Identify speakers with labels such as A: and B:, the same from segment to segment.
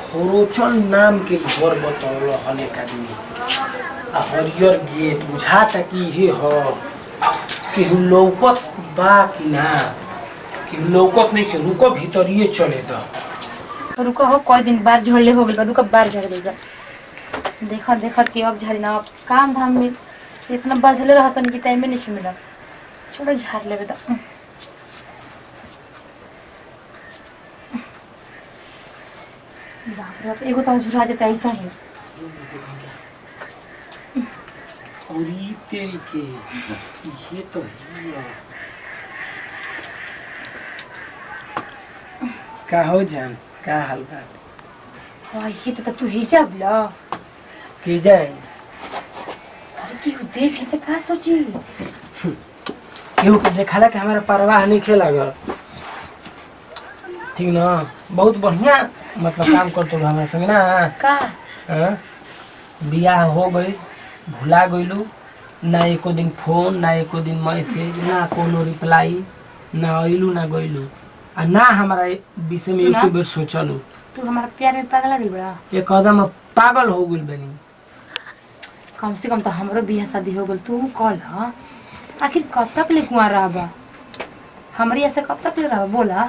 A: खोरोचन नाम के घर बतौल अनेक आदमी। आ हरियर गेट बुझाता कि हे ह लौकत बा कि ना? केहू लौकत नहीं के रुको भीतरिए चले द।
B: रुको हो, कई दिन बार झोड़ले हो गइल बा, रुको बार झड़ गइल बा। देखत देखत कि अब झड़ी ना अब काम धाम में इतना बजले रहतन कि टाइम में नहीं मिला छोड़ो, झाड़ लेबे तो। एगो तो झुरा देता ऐसा ही
A: और ई तेरी के ये तो हिया का हो जान का हाल बा
B: हाँ ये तो तू ही जब ला
A: के जाए
B: अरे की देख ले तो का सोची
A: केहू के देखाला के हमारा परवाह नहीं खेला गल ठीक ना बहुत बढ़िया मतलब काम करते हमारे संग ना।
B: का?
A: हाँ? बियाह हो गई भुला गइलू ना एको दिन फ़ोन ना एको दिन मैसेज ना कोनो रिप्लाई ना अइलू ना गइलू। आ ना हमारा विषय में? एको बेर सोचलू।
B: तू हमारा प्यार में पागल गई बड़ा?
A: ये कदम पागल हो गइल बनी।
B: कम से कम तो हमरो बियाह शादी हो गल तू कल हाँ। आखिर कब तक ले कुआँ रहबा हमारी ऐसे कब तक ले रहा बोला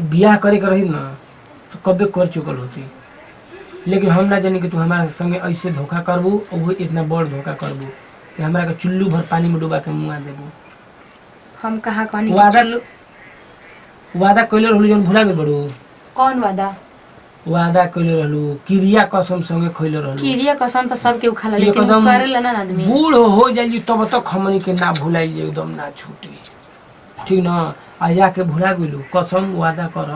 A: बियाह करे के रही ना तो कबे कर चुकल होती। लेकिन हम ना जानी कि तू हमारे संगे ऐसे धोखा करबू और वो इतना बड़ धोखा करबू कि हमरा के चुल्लू भर पानी में डुबा के मुआ देबू।
B: हम कहा कहनी
A: वादा वादा कइले रहलू जौन भुला गइल बड़ू।
B: कौन वादा?
A: वादा कइले रहलू क्रिया कसम संगे खइले रहलू।
B: किरिया कसम तो सबके उखाला लेकिन
A: कदम-
B: करे ना आदमी।
A: बूढ़ हो जाइए तब तक हमनी के ना भुलाई एकदम ना छूटी। ठीक ना आ जाके भुला गइलू कसम वादा कर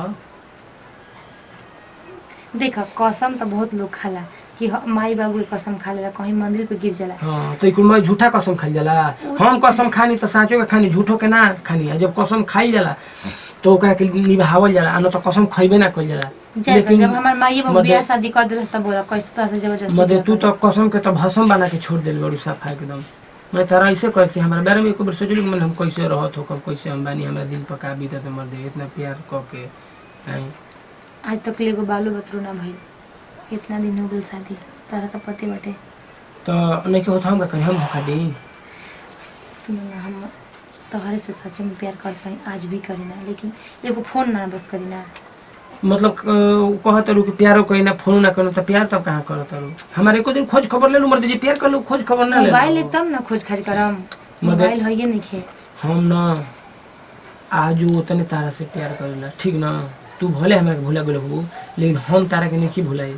B: देख कसम तो बहुत लोग खाला कि माई बाबू के कसम खा लेला कहीं मंदिर पे गिर जाला
A: हाँ तो कुल में झूठा कसम खाई जाला हम कसम खानी तो साँचो के खानी झूठो के ना खानी जब कसम खाई जाला तो ओकरा के निभावल जाला आ न तो कसम खइबे ना कइल जाला लेकिन
B: जब हमार माई बाबू बियाह शादी कर दिलस त बोला कैसे तो ऐसे ज़बरदस्ती
A: मदे तू तो कसम के तो भसम बना के छोड़ दिल बड़ू साफा एकदम मैं तारा ऐसे कह कि हमारे बारे में एक बार सोचलू कि हम कैसे रहत हो कब कैसे हम बानी हमारा दिल पका बीता तो मर दे इतना प्यार क के आई
B: आज तक ले बालू बतरू ना भइल इतना दिन हो गइल शादी तारा का पति बाटे।
A: तो नहीं के होता हम का हम धोखा दी?
B: सुनो ना हम तोहरे से सच में प्यार कर पाई आज भी करी ना लेकिन एगो फ़ोन ना बस करी ना।
A: मतलब कहत रहू कि प्यारो कहीं ना फ़ोन ना करो तो प्यार तब कहाँ करत रहू हमारे एको दिन खोज खबर ले लू मर दीजिए प्यार कर लू खोज खबर ना ले
B: मोबाइल
A: लू।
B: तब ना खोज खाज करम। मोबाइल है नहीं खे।
A: हम ना आज उतने तारा से प्यार करेला ठीक ना? तू भले हमरा के भूला गेल हो लेकिन हम तारा के नहीं भुलाई।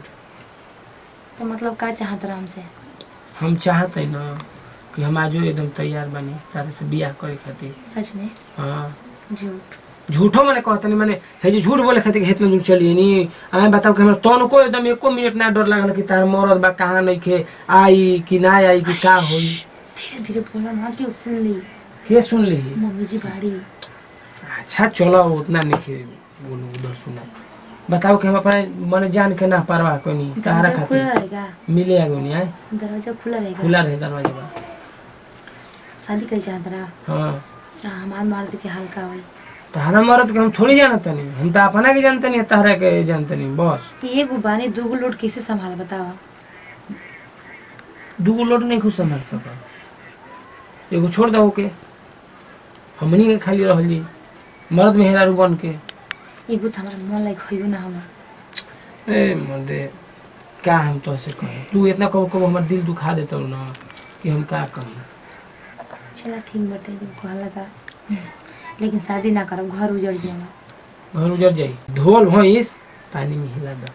B: तो मतलब का चाहत रहा हमसे
A: हम चाहते ना कि हम आजो एकदम तैयार बनी तारा से बियाह करे खातिर।
B: सच में?
A: हाँ।
B: झूठ।
A: झूठो मैंने कहता नहीं मैंने हे जो झूठ बोले खातिर इतना दूर चलिए नहीं आए बताओ कि हमरा तन को एकदम एको मिनट ना डर लागल कि तार मरद बा कहाँ नहीं खे आई कि ना आई कि का होई।
B: धीरे धीरे बोला ना क्यों सुन ली।
A: के सुन ली?
B: मम्मी जी बाड़ी
A: अच्छा चलो उतना नहीं खे बोलो उधर सुना। बताओ कि हम अपने मन जान के ना परवाह कोनी तारा खातिर। मिले आगो नहीं आए?
B: दरवाज़ा खुला रहेगा।
A: खुला रहे दरवाज़ा
B: शादी कर चाहत रहा
A: हाँ।
B: ना हमार मर्द के हल्का हुई।
A: तारा मरद के हम थोड़ी जानते नहीं हम तो अपना के जानते नहीं तारा के जानते नहीं बस।
B: कि एगो बानी दूगो लोड कैसे संभाल बतावा?
A: दूगो लोट नहीं खुद संभाल सका एगो छोड़ दो के। हमनी के खाली रहली मर्द मेहरारू बन के।
B: एगो तो हमारा मन लायक होइबो ना हमार।
A: ए मर्दे क्या हम तो ऐसे कहें तू इतना कबो कबो हमार दिल दुखा देता ना कि हम क्या कहें
B: चला ठीक बटे कहला था लेकिन शादी ना करब घर उजड़ जाएगा।
A: घर उजर जाई ढोल भैंस पानी में हिला दो।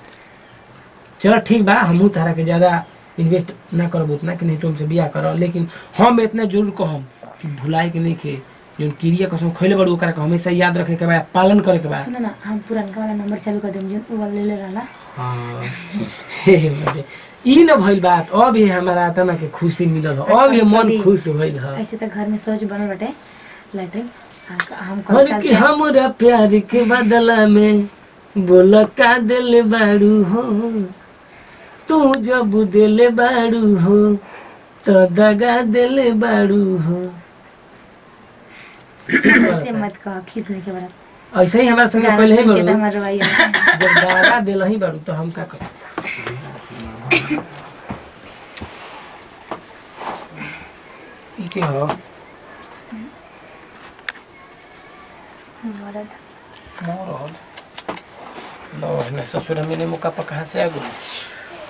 A: चलो ठीक बा हमहू तारा के ज़्यादा इन्वेस्ट ना करब उतना कि नहीं तुमसे बियाह कर लेकिन हम इतना ज़रूर कहम कि भुलाए के नहीं के जो क्रिया कसम खैले बड़ू ओकरा के हमेशा याद रखे के बा पालन करे के बा।
B: सुन ना हम पुरानका वाला नंबर चालू कर देम जो उ वाला ले ले रहला।
A: हाँ। ई न भइल बात अब ही हमारा आत्मा के खुशी मिलल हो अब ही मन खुश भइल ह।
B: ऐसे तो घर में सोच बनल बटे लैट्रिन हम
A: और कि हमरा प्यार के बदला में बोल का दिल बारू हो तू जब दिल बारू हो तो दगा दिल बारू हो।
B: ऐसे मत कह खींचने के बाद।
A: ऐसे ही हमारे संगे पहले ही
B: के तो
A: जब दादा दिल ही बड़ू तो हम का करें? ई के हो।
B: मरद
A: मोर लो ना ससुर मेरे मुका पर कहाँ से आ गई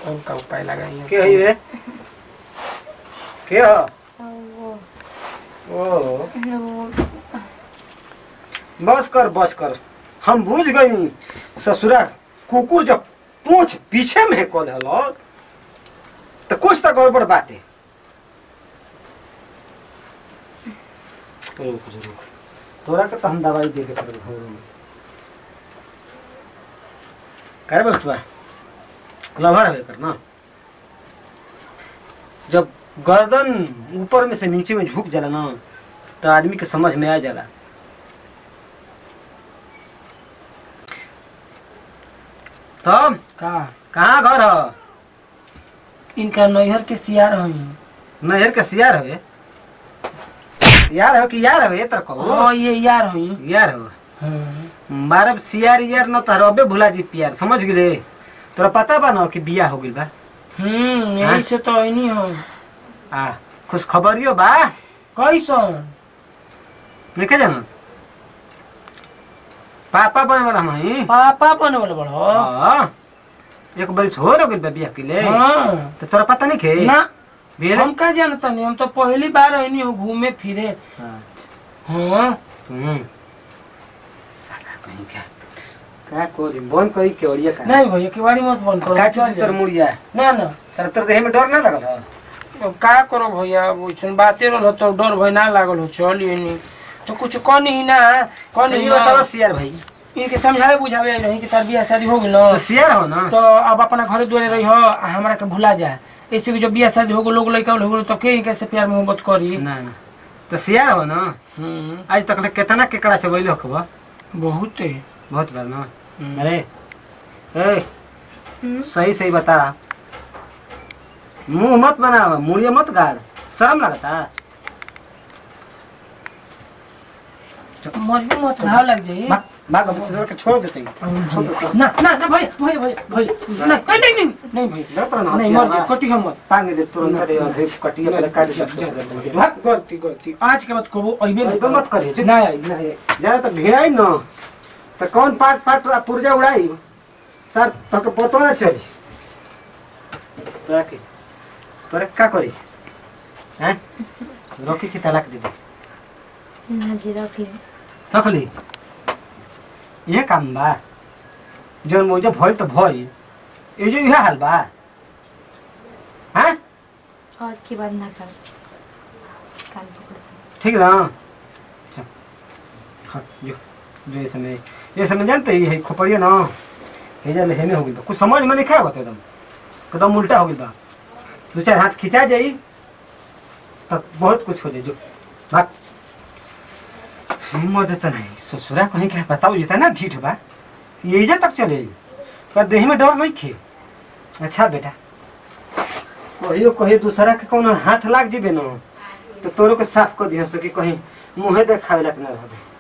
A: और का उपाय लगाई
C: के हई रे के ह
B: वो
C: ओ
B: वो
C: बस कर बस कर हम बुझ गई ससुरा कुकुर जब पूछ पीछे में कल हलो तो कुछ तो गड़बड़ बाटे रुक रुक। तोरा के तो हम दवाई दे के पड़े घोर में करे बैठवा लभर हवे कर ना। जब गर्दन ऊपर में से नीचे में झुक जाला ना तो आदमी के समझ में आ जाला। तब
A: का?
C: कहाँ घर ह?
A: इनका नैहर के सियार हई
C: नहर के सियार हवे सियार हो कि यार हवे ये तर कहो।
A: हाँ ये यार हई
C: यार हो।
A: हाँ।
C: सियार यार न तर अबे भुला जी पियार समझ गेले तोरा पता बा न कि बिया हो गेल बा?
A: हम्म
C: हाँ?
A: यही से तो ऐनी हम
C: आ खुश खबरियो बा?
A: कैसन?
C: देखे जाना। पापा बने वाला हई
A: पापा बने वाला बड़ो।
C: हाँ। एक बरिस हो गेल बा बिया के ले
A: हाँ।
C: तो तोरा पता नहीं खे
A: ना।
C: बिया
A: हम का जानता नहीं हम तो पहली बार ऐनी हो घूमे फिरे।
C: हाँ।
A: हाँ।
C: हम्म। साला कहीं का का कोरी? बंद करी के ओरिया का
A: नहीं भैया केवाड़ी मत बंद करो
C: काट तोर। मुड़िया।
A: ना ना।
C: तर तोर देह में डर ना लगल ह?
A: अब का करो भैया वैसन बाते रहल तो डर भय ना लागल हो चल नहीं। तो कुछ कनी ही ना कनी ही
C: बतावा
A: ना।
C: सियार भाई।
A: इनके समझावे बुझावे नहीं कि तार बियाह शादी हो गेल
C: तो
A: न
C: सियार हो ना?
A: तो अब अपना घरे दुआरे रही हो हमरा के भुला जाए ऐसे कि जब बियाह शादी हो गेल लोग लइका हो गेल तो के कैसे प्यार मोहब्बत करी?
C: ना ना तो सियार हो ना?
A: हम्म।
C: आज तक ले कितना केकड़ा चबैल हखबा
A: बहुत है।
C: बहुत बार ना?
A: हम्म।
C: अरे ए
B: हम्म।
C: सही सही बता। मुँह मत बना मुड़िया मत गाड़। शर्म लगता?
A: मरियो मत घाव लग जाई
C: भाग अब तोरा के छोड़ देते छोड़
A: ना ना ना भाई भाई भाई भाई ना नहीं नहीं नहीं भाई।
C: डर ना
A: नहीं मर जा कटी हम मत।
C: पांग दे तुरंत अरे अधे कटिया पहले काट दे भाग
A: गलती गलती। आज के बाद कबो अइबे
C: अइबे मत करिए
A: ना आई ना आई
C: तो भिड़ाई न। तो कौन पाट पाट पुर्जा उड़ाई? सर तक पतो ना चली। तोरा के? तोरा का करी? हैं? रोकी की तलाक दे दे।
B: ना जी रखी
C: रखली ये काम बा। जौन मुझे भइल तो भइल। ये जो यह हाल बा। हैं?
B: आज के बाद ना कर।
C: ठीक ना? अच्छा हाँ जो जो ये समय ये समय जानते ही है खोपड़िया ना? हेजा ले हेने हो गई कुछ समझ में नहीं खाया बता एकदम। एकदम उल्टा हो गई बा। दो चार हाथ खिंचा जाई तब बहुत कुछ हो जाए। जो बात हिम्मत तो नहीं। ससुरा कहीं क्या ना ढीठ बा तक चले। पर देही में डर नहीं थे अच्छा बेटा। कहियो दूसरा के कौन हाथ लाग जेबे न। तो तोरो के साफ़ कर दिया सके कहीं मुँह देखावे लग ना रहबे